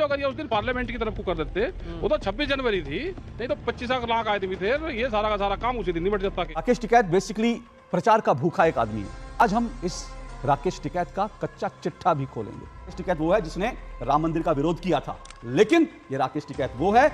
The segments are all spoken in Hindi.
जो अगर ये उस दिन पार्लियामेंट की तरफ़ को कर देते वो तो 26 जनवरी थी नहीं तो 25 लाख आदमी थे ये सारा का सारा काम उसी दिन निबट जाता राकेश टिकैत बेसिकली प्रचार का भूखा एक आदमी है। आज हम इस राकेश टिकैत का कच्चा चिट्ठा भी खोलेंगे। राकेश टिकैत वो है जिसने राम मंदिर का विरोध किया था। लेकिन ये राकेश टिकैत वो है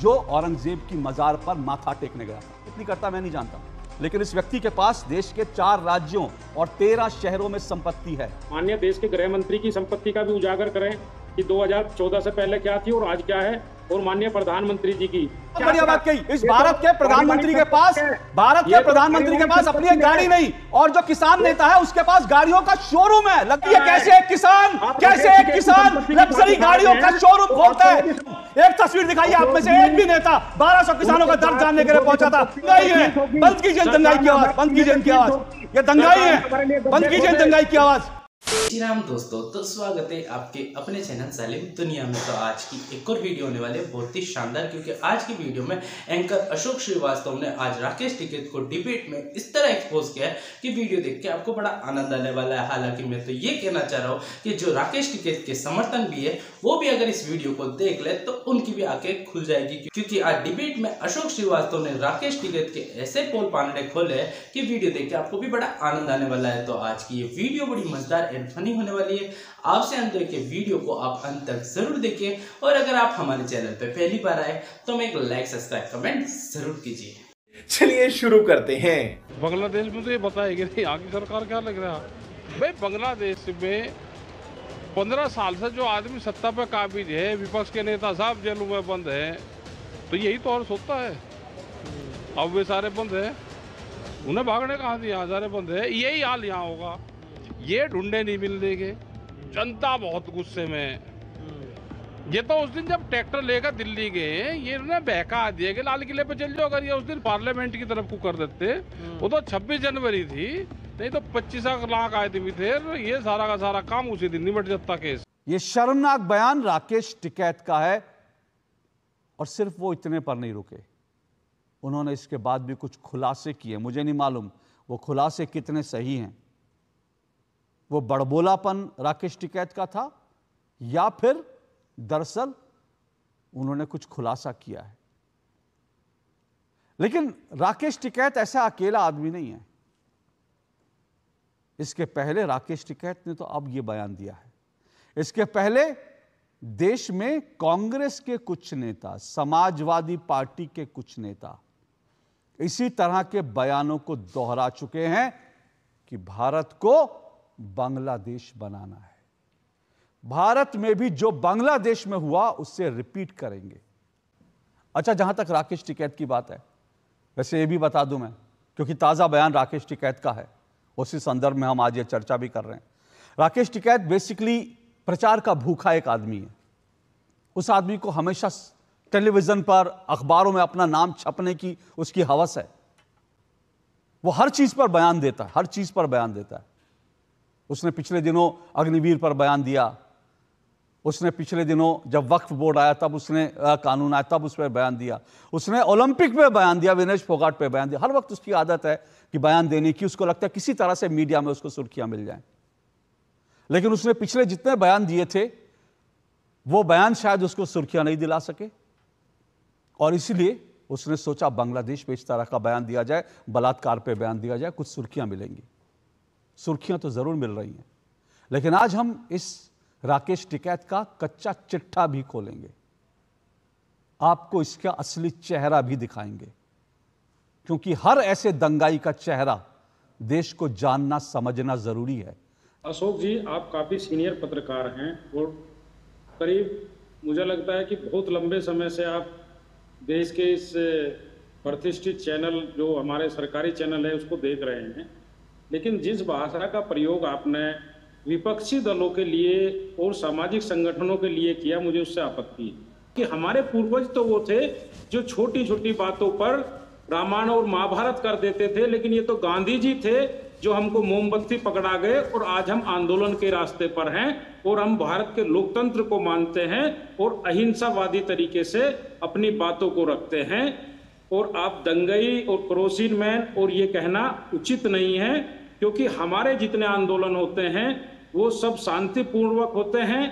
जो औरंगज़ेब की मजार पर माथा टेकने गया था। कितनी करता मैं नहीं जानता। लेकिन इस व्यक्ति के पास देश के चार राज्यों और तेरह शहरों में संपत्ति है। माननीय देश के गृह मंत्री की संपत्ति का भी उजागर करें कि 2014 से पहले क्या थी और आज क्या है? और माननीय प्रधानमंत्री जी की। बढ़िया बात कही। इस भारत के प्रधानमंत्री के पास भारत के प्रधानमंत्री के पास अपनी एक गाड़ी नहीं और जो किसान नेता है उसके पास गाड़ियों का शोरूम है। लगती है कैसे एक किसान कैसे एक किसान लग्जरी गाड़ियों का शोरूम खोलता है। एक तस्वीर दिखाइए आप में से। एक भी नेता 1200 किसानों का दर्द जानने के लिए पहुँचा था। दंगाई है। बंद कीजिए दंगाई की आवाज़ बंद कीजिए इनकी आवाज़। ये दंगाई है। बंद कीजिए दंगाई की आवाज़। जी राम दोस्तों तो स्वागत है आपके अपने चैनल सालिम दुनिया में। तो आज की एक और वीडियो होने वाली बहुत ही शानदार, क्योंकि आज की वीडियो में एंकर अशोक श्रीवास्तव ने आज राकेश टिकैत को डिबेट में इस तरह एक्सपोज किया है कि वीडियो देख के आपको बड़ा आनंद आने वाला है। हालाँकि मैं तो ये कहना चाह रहा हूँ कि जो राकेश टिकैत के समर्थन भी है, वो भी अगर इस वीडियो को देख ले तो उनकी भी आँखें खुल जाएगी, क्योंकि आज डिबेट में अशोक श्रीवास्तव ने राकेश टिकैत के ऐसे पोल पांडे खोले कि वीडियो देख के आपको भी बड़ा आनंद आने वाला है। तो आज की ये वीडियो बड़ी मज़ेदार एंड फनी होने वाली है। आपसे अंत के वीडियो को आप अंत तक ज़रूर देखें और अगर आप हमारे चैनल पे पहली बार आए तो हमें एक लाइक सब्सक्राइब कमेंट ज़रूर कीजिए। चलिए शुरू करते हैं। बांग्लादेश में तो ये बताएगी नहीं यहाँ की सरकार क्या लग रहा भाई बांग्लादेश में पंद्रह साल से जो आदमी सत्ता पे काबिज है विपक्ष के नेता साहब जेलों में बंद है तो यही तो और सोचता है। अब वे सारे बंद है। उन्हें भागने कहाँ दिया? सारे बंद है। यही हाल यहाँ होगा। ये ढूंढे नहीं मिल देंगे जनता बहुत गुस्से में ये तो उस दिन जब ट्रैक्टर लेकर दिल्ली गए, ये उन्हें बहका दिया कि लाल किले पे चल जाओ, अगर ये उस दिन पार्लियामेंट की तरफ़ को कर देते, वो तो 26 जनवरी थी, नहीं तो 25 लाख आए थे ये सारा का सारा काम उसी दिन निबट जाता केस। ये शर्मनाक बयान राकेश टिकैत का है, और सिर्फ़ वो इतने पर नहीं रुके। उन्होंने इसके बाद भी कुछ खुलासे किए, मुझे नहीं मालूम वो खुलासे कितने सही हैं। वो बड़बोलापन राकेश टिकैत का था, या फिर दरअसल उन्होंने कुछ खुलासा किया है। लेकिन राकेश टिकैत ऐसा अकेला आदमी नहीं है। इसके पहले राकेश टिकैत ने तो अब यह बयान दिया है। इसके पहले देश में कांग्रेस के कुछ नेता, समाजवादी पार्टी के कुछ नेता इसी तरह के बयानों को दोहरा चुके हैं कि भारत को बांग्लादेश बनाना है। भारत में भी जो बांग्लादेश में हुआ, उससे रिपीट करेंगे। अच्छा जहाँ तक राकेश टिकैत की बात है, वैसे ये भी बता दूँ मैं, क्योंकि ताज़ा बयान राकेश टिकैत का है, उसी संदर्भ में हम आज ये चर्चा भी कर रहे हैं। राकेश टिकैत बेसिकली प्रचार का भूखा एक आदमी है। उस आदमी को हमेशा टेलीविज़न पर, अखबारों में अपना नाम छपने की उसकी हवस है। वो हर चीज़ पर बयान देता है, हर चीज़ पर बयान देता है। उसने पिछले दिनों अग्निवीर पर बयान दिया। उसने पिछले दिनों जब वक्फ बोर्ड आया, तब उसने कानून आया, तब उस पर बयान दिया। उसने ओलंपिक पे बयान दिया, विनेश फोगाट पे बयान दिया। हर वक्त उसकी आदत है कि बयान देने की, उसको लगता है किसी तरह से मीडिया में उसको सुर्खियाँ मिल जाएँ। लेकिन उसने पिछले जितने बयान दिए थे, वो बयान शायद उसको सुर्खियाँ नहीं दिला सके। और इसलिए उसने सोचा, बांग्लादेश पे इस तरह का बयान दिया जाए, बलात्कार पे बयान दिया जाए, कुछ सुर्खियाँ मिलेंगी। सुर्खियाँ तो ज़रूर मिल रही हैं। लेकिन आज हम इस राकेश टिकैत का कच्चा चिट्ठा भी खोलेंगे। आपको इसका असली चेहरा भी दिखाएँगे। क्योंकि हर ऐसे दंगाई का चेहरा देश को जानना, समझना ज़रूरी है। अशोक जी, आप काफ़ी सीनियर पत्रकार हैं और करीब मुझे लगता है कि बहुत लंबे समय से आप देश के इस प्रतिष्ठित चैनल, जो हमारे सरकारी चैनल है, उसको देख रहे हैं। लेकिन जिस भाषा का प्रयोग आपने विपक्षी दलों के लिए और सामाजिक संगठनों के लिए किया, मुझे उससे आपत्ति कि हमारे पूर्वज तो वो थे जो छोटी छोटी बातों पर रामायण और महाभारत कर देते थे, लेकिन ये तो गांधी जी थे जो हमको मोमबत्ती पकड़ा गए और आज हम आंदोलन के रास्ते पर हैं और हम भारत के लोकतंत्र को मानते हैं और अहिंसावादी तरीके से अपनी बातों को रखते हैं। और आप दंगई और क्रोसिन मैन और ये कहना उचित नहीं है क्योंकि हमारे जितने आंदोलन होते हैं, वो सब शांतिपूर्वक होते हैं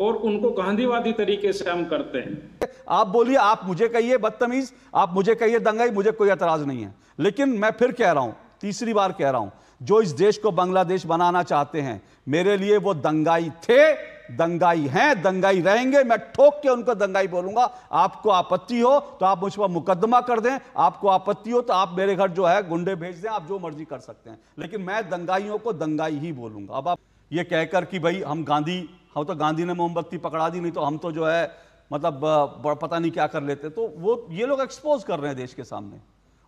और उनको गांधीवादी तरीके से हम करते हैं। आप बोलिए, आप मुझे कहिए बदतमीज, आप मुझे कहिए दंगाई, मुझे कोई एतराज़ नहीं है। लेकिन मैं फिर कह रहा हूँ, तीसरी बार कह रहा हूँ, जो इस देश को बांग्लादेश बनाना चाहते हैं, मेरे लिए वो दंगाई थे दंगाई हैं, दंगाई रहेंगे, मैं ठोक के उनको दंगाई बोलूँगा। आपको आपत्ति हो तो आप मुझ पर मुकदमा कर दें। आपको आपत्ति हो तो आप मेरे घर जो है गुंडे भेज दें, आप जो मर्ज़ी कर सकते हैं। लेकिन मैं दंगाइयों को दंगाई ही बोलूँगा। अब आप ये कहकर कि भाई, हम गांधी, हम तो गांधी ने मोमबत्ती पकड़ा दी, नहीं तो हम तो जो है मतलब पता नहीं क्या कर लेते। तो वो, ये लोग एक्सपोज कर रहे हैं देश के सामने।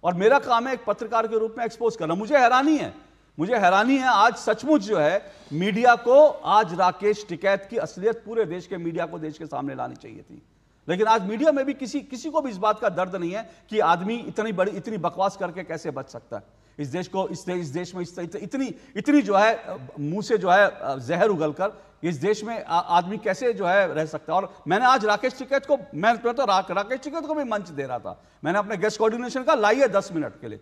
और मेरा काम है एक पत्रकार के रूप में एक्सपोज करना। मुझे हैरानी है मुझे हैरानी है आज सचमुच जो है मीडिया को आज राकेश टिकैत की असलियत पूरे देश के मीडिया को देश के सामने लानी चाहिए थी। लेकिन आज मीडिया में भी किसी किसी को भी इस बात का दर्द नहीं है कि आदमी इतनी बड़ी इतनी बकवास करके कैसे बच सकता है। इस देश को इस, इस देश में इस, इतनी इतनी जो है मुँह से जो है जहर उगलकर इस देश में आदमी कैसे जो है रह सकता है? और मैंने आज राकेश टिकैत को मैं तो रा, राकेश टिकैत को भी मंच दे रहा था। मैंने अपने गेस्ट कोऑर्डिनेशन का लाइए दस मिनट के लिए।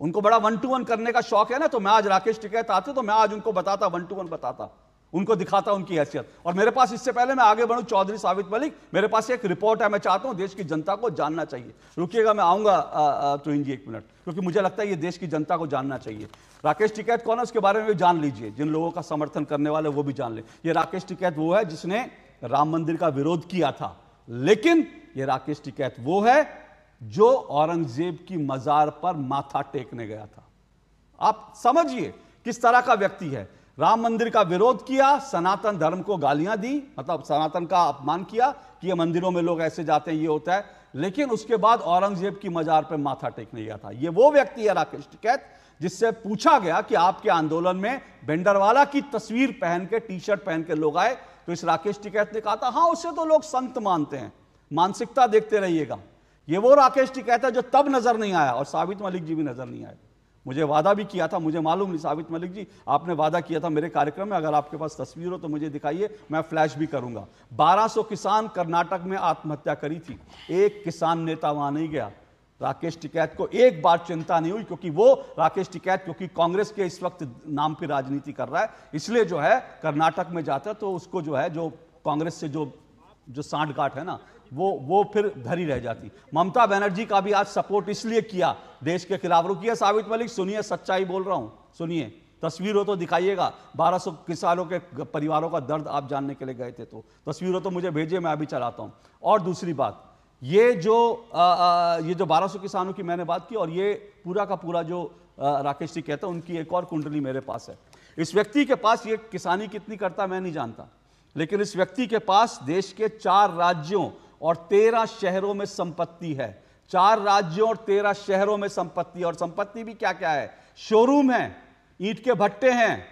उनको बड़ा वन टू वन करने का शौक है ना तो मैं आज राकेश टिकैत आते तो मैं आज उनको बताता वन टू वन बताता। उनको दिखाता उनकी हैसियत। और मेरे पास इससे पहले मैं आगे बढ़ू, चौधरी साबित मलिक। मेरे पास एक रिपोर्ट है, मैं चाहता हूँ देश की जनता को जानना चाहिए। रुकिएगा, मैं आऊँगा तुहिन जी एक मिनट। क्योंकि मुझे लगता है ये देश की जनता को जानना चाहिए। राकेश टिकैत कौन है, उसके बारे में भी जान लीजिए। जिन लोगों का समर्थन करने वाले वो भी जान ले। ये राकेश टिकैत वो है जिसने राम मंदिर का विरोध किया था। लेकिन ये राकेश टिकैत वो है जो औरंगज़ेब की मजार पर माथा टेकने गया था। आप समझिए किस तरह का व्यक्ति है। राम मंदिर का विरोध किया, सनातन धर्म को गालियाँ दी मतलब सनातन का अपमान किया कि ये मंदिरों में लोग ऐसे जाते हैं, ये होता है। लेकिन उसके बाद औरंगज़ेब की मजार पर माथा टेकने गया था। ये वो व्यक्ति है राकेश टिकैत, जिससे पूछा गया कि आपके आंदोलन में बेंडरवाला की तस्वीर पहन के टी शर्ट पहन के लोग आए तो इस राकेश टिकैत ने कहा था हाँ उससे तो लोग संत मानते हैं। मानसिकता देखते रहिएगा। ये वो राकेश टिकैत है जो तब नज़र नहीं आया, और साबित मलिक जी भी नज़र नहीं आए। मुझे वादा भी किया था, मुझे मालूम नहीं साबित मलिक जी, आपने वादा किया था मेरे कार्यक्रम में, अगर आपके पास तस्वीर हो तो मुझे दिखाइए, मैं फ्लैश भी करूँगा। 1200 किसान कर्नाटक में आत्महत्या करी थी। एक किसान नेता वहाँ नहीं गया। राकेश टिकैत को एक बार चिंता नहीं हुई, क्योंकि वो राकेश टिकैत, क्योंकि कांग्रेस के इस वक्त नाम पर राजनीति कर रहा है, इसलिए जो है कर्नाटक में जाता तो उसको जो है, जो कांग्रेस से जो जो सांठ गांठ है ना वो वो फिर धरी रह जाती। ममता बनर्जी का भी आज सपोर्ट इसलिए किया देश के खिलाफ। रुकिए साबित मलिक सुनिए सच्चाई बोल रहा हूँ सुनिए। तस्वीर हो तो दिखाइएगा 1200 किसानों के परिवारों का दर्द आप जानने के लिए गए थे तो। तस्वीर हो तो मुझे भेजिए मैं अभी चलाता हूँ। और दूसरी बात ये जो आ, आ, ये जो 1200 किसानों की मैंने बात की और ये पूरा का पूरा जो आ, राकेश जी कहता है उनकी एक और कुंडली मेरे पास है। इस व्यक्ति के पास ये किसानी कितनी करता मैं नहीं जानता। लेकिन इस व्यक्ति के पास देश के चार राज्यों और तेरह शहरों में संपत्ति है। चार राज्यों और तेरह शहरों में संपत्ति और संपत्ति भी क्या क्या है? शोरूम है, ईट के भट्टे हैं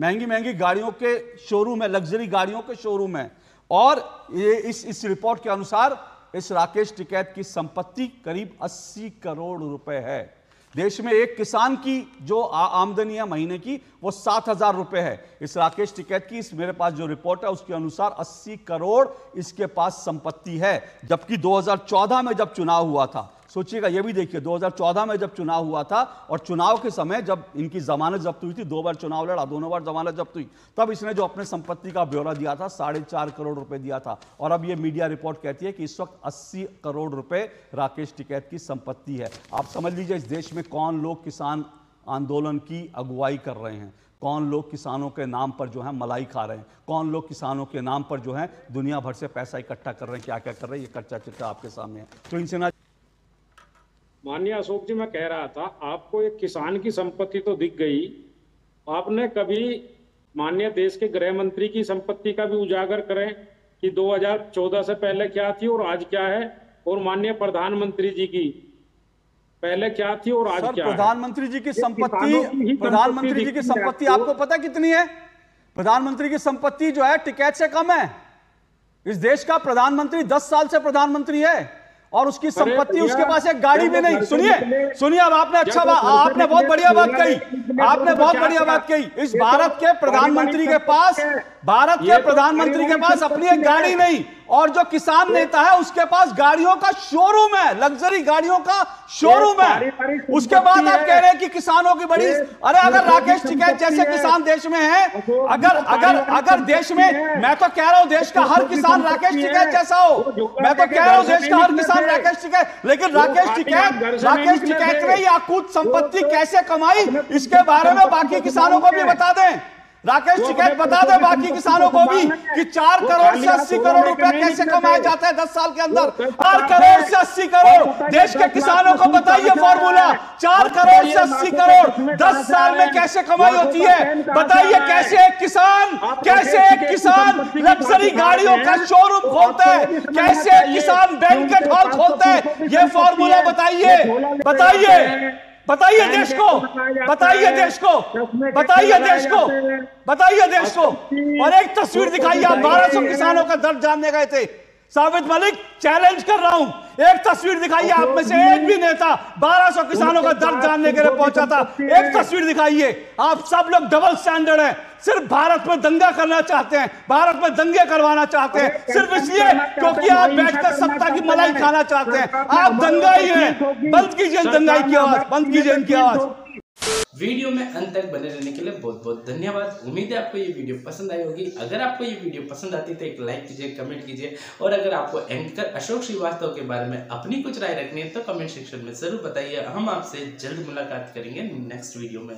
महँगी महँगी गाड़ियों के शोरूम है, लग्जरी गाड़ियों के शोरूम है। और ये इस इस रिपोर्ट के अनुसार इस राकेश टिकैत की संपत्ति करीब 80 करोड़ रुपए है। देश में एक किसान की जो आमदनी है महीने की, वो सात हज़ार रुपए है। इस राकेश टिकैत की इस मेरे पास जो रिपोर्ट है, उसके अनुसार 80 करोड़ इसके पास संपत्ति है। जबकि 2014 में जब चुनाव हुआ था सोचिएगा, ये भी देखिए 2014 में जब चुनाव हुआ था और चुनाव के समय जब इनकी जमानत जब्त हुई थी, दो बार चुनाव लड़ा, दोनों बार जमानत जब्त हुई, तब इसने जो अपने संपत्ति का ब्यौरा दिया था, साढ़े चार करोड़ रुपए दिया था। और अब ये मीडिया रिपोर्ट कहती है कि इस वक्त अस्सी करोड़ रुपए राकेश टिकैत की संपत्ति है। आप समझ लीजिए, इस देश में कौन लोग किसान आंदोलन की अगुवाई कर रहे हैं? कौन लोग किसानों के नाम पर जो है मलाई खा रहे हैं? कौन लोग किसानों के नाम पर जो है दुनिया भर से पैसा इकट्ठा कर रहे हैं? क्या क्या कर रहे हैं? ये कच्चा चिट्ठा आपके सामने है। तो इनसे ना माननीय अशोक जी मैं कह रहा था आपको एक किसान की संपत्ति तो दिख गई। आपने कभी माननीय देश के गृह मंत्री की संपत्ति का भी उजागर करें कि 2014 से पहले क्या थी और आज क्या है? और माननीय प्रधानमंत्री जी की पहले क्या थी और आज क्या प्रधानमंत्री जी की संपत्ति प्रधानमंत्री जी की संपत्ति आपको पता कितनी है? प्रधानमंत्री की संपत्ति जो है टिकैत से कम है। इस देश का प्रधानमंत्री दस साल से प्रधानमंत्री है। और उसकी संपत्ति उसके पास एक गाड़ी भी नहीं। सुनिए सुनिए अब आपने अच्छा बात आपने बहुत बढ़िया बात कही। आपने बहुत बढ़िया बात कही। इस भारत के प्रधानमंत्री के पास भारत के प्रधानमंत्री के पास अपनी एक गाड़ी नहीं और जो किसान नेता है उसके पास गाड़ियों का शोरूम है लग्जरी गाड़ियों का शोरूम है। उसके बाद आप कह रहे हैं कि किसानों की बड़ी अरे अगर राकेश टिकैत जैसे किसान देश में है अगर अगर अगर देश में मैं तो कह रहा हूँ देश का हर किसान राकेश संपत्ति टिकैत। जैसा हो। मैं तो कह रहा हूँ देश का हर किसान। राकेश टिकैत लेकिन राकेश टिकैत राकेश टिकैत। ने याकूत संपत्ति वो तो कैसे कमाई इसके बारे में बाकी किसानों को भी बता दें। राकेश टिकैत बता दे बाकी किसानों को को भी कि चार करोड़ से अस्सी करोड़ रुपए कैसे थे। जाते हैं दस साल के अंदर? चार करोड़? से अस्सी करोड़। देश के किसानों को बताइए फॉर्मूला चार करोड़ से अस्सी करोड़ दस साल में कैसे कमाई होती है? बताइए? कैसे एक किसान कैसे एक किसान लग्जरी गाड़ियों का शोरूम तो खोलता है? कैसे एक किसान कि बैंकेट हॉल खोलता तो है ये फॉर्मूला बताइए। बताइए। बताइए देश को बताइए देश को बताइए देश को बताइए देश को। और एक तस्वीर दिखाइए आप बारह सौ किसानों का दर्द जानने गए थे। साबित मलिक चैलेंज कर रहा हूँ। एक तस्वीर दिखाइए आप में से एक भी नेता बारह सौ किसानों का दर्द जानने के लिए पहुँचा था। एक तस्वीर दिखाइए आप सब लोग डबल स्टैंडर्ड हैं। सिर्फ़ भारत में दंगा करना चाहते हैं भारत में दंगे करवाना चाहते हैं। सिर्फ़ इसलिए क्योंकि आप बैठकर सत्ता की मलाई खाना चाहते हैं। आप दंगाई हैं बंद कीजिए दंगाई की आवाज़ बंद कीजिए इनकी आवाज़। वीडियो में अंत तक बने रहने के लिए बहुत बहुत धन्यवाद। उम्मीद है आपको ये वीडियो पसंद आई होगी। अगर आपको ये वीडियो पसंद आती है तो एक लाइक कीजिए कमेंट कीजिए। और अगर आपको एंकर अशोक श्रीवास्तव के बारे में अपनी कुछ राय रखनी है तो कमेंट सेक्शन में ज़रूर बताइए। हम आपसे जल्द मुलाकात करेंगे नेक्स्ट वीडियो में।